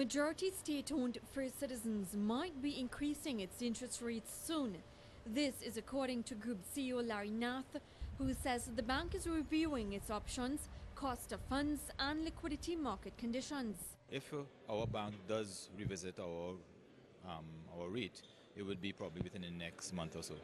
Majority state-owned First Citizens might be increasing its interest rates soon. This is according to Group CEO Larry Nath, who says the bank is reviewing its options, cost of funds and liquidity market conditions. If our bank does revisit our, um, our rate, it would be probably within the next month or so.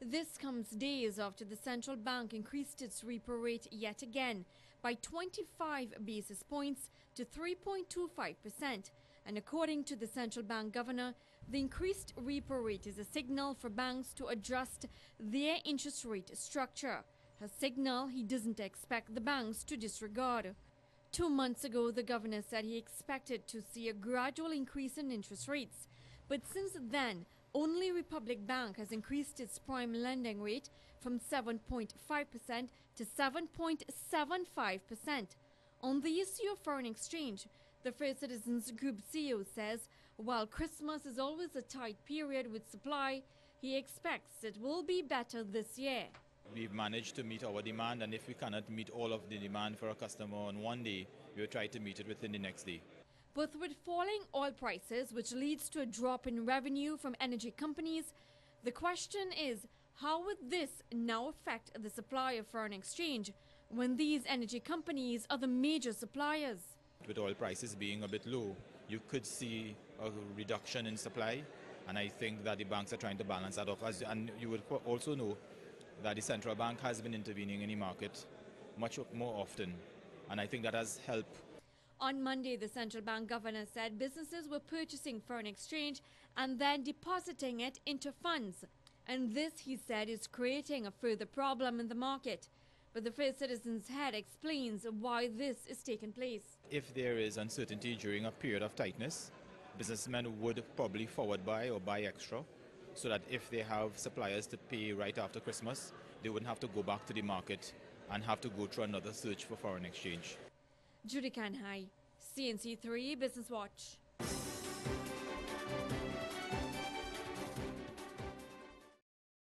This comes days after the central bank increased its repo rate yet again by 25 basis points to 3.25%. And according to the central bank governor, the increased repo rate is a signal for banks to adjust their interest rate structure, a signal he doesn't expect the banks to disregard. Two months ago, the governor said he expected to see a gradual increase in interest rates. But since then, only Republic Bank has increased its prime lending rate from 7.5% to 7.75%. On the issue of foreign exchange, the First Citizens Group CEO says while Christmas is always a tight period with supply, he expects it will be better this year. We've managed to meet our demand, and if we cannot meet all of the demand for a customer on one day, we'll try to meet it within the next day. But with falling oil prices, which leads to a drop in revenue from energy companies, the question is how would this now affect the supply of foreign exchange when these energy companies are the major suppliers? With oil prices being a bit low, you could see a reduction in supply, and I think that the banks are trying to balance that off. As, and you would also know that the central bank has been intervening in the market much more often, and I think that has helped on Monday, the central bank governor said businesses were purchasing foreign exchange and then depositing it into funds. And this, he said, is creating a further problem in the market. But the First Citizens head explains why this is taking place. If there is uncertainty during a period of tightness, businessmen would probably forward buy or buy extra so that if they have suppliers to pay right after Christmas, they wouldn't have to go back to the market and have to go through another search for foreign exchange. Judy Kanhai, CNC3 Business Watch.